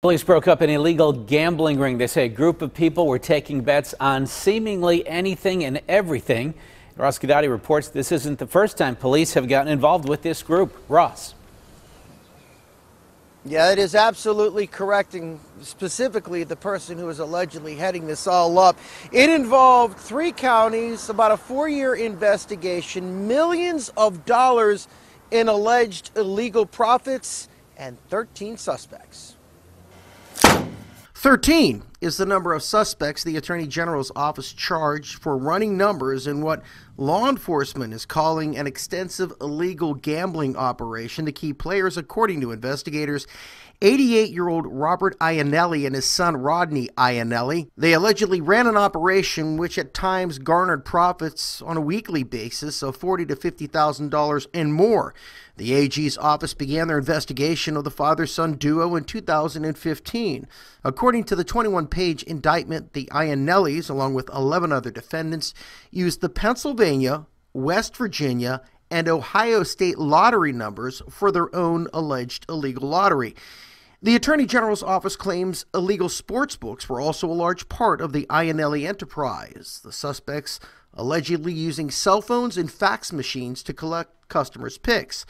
Police broke up an illegal gambling ring. They say a group of people were taking bets on seemingly anything and everything. Ross Guidotti reports this isn't the first time police have gotten involved with this group. Ross. Yeah, it is absolutely correct, and specifically the person who is allegedly heading this all up. It involved three counties, about a four year investigation, millions of dollars in alleged illegal profits, and 13 suspects. 13 is the number of suspects the Attorney General's office charged for running numbers in what law enforcement is calling an extensive illegal gambling operation to keep players, according to investigators. 88 year old Robert Iannelli and his son Rodney Iannelli. They allegedly ran an operation which at times garnered profits on a weekly basis of 40 to $50,000 and more. The AG's office began their investigation of the father son duo in 2015. According to the 21 page indictment, the Iannellis, along with 11 other defendants, used the Pennsylvania, West Virginia, and Ohio state lottery numbers for their own alleged illegal lottery. The Attorney General's office claims illegal sports books were also a large part of the Iannelli enterprise. The suspects allegedly using cell phones and fax machines to collect customers' picks.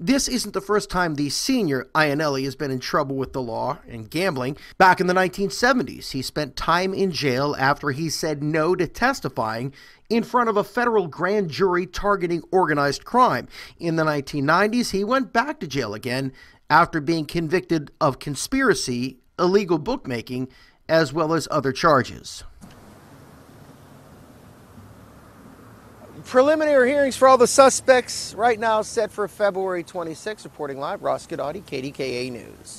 This isn't the first time the senior Iannelli has been in trouble with the law and gambling. Back in the 1970s, he spent time in jail after he said no to testifying in front of a federal grand jury targeting organized crime. In the 1990s, he went back to jail again after being convicted of conspiracy, illegal bookmaking, as well as other charges. Preliminary hearings for all the suspects right now set for February 26. Reporting live, Ross Guidotti, KDKA News.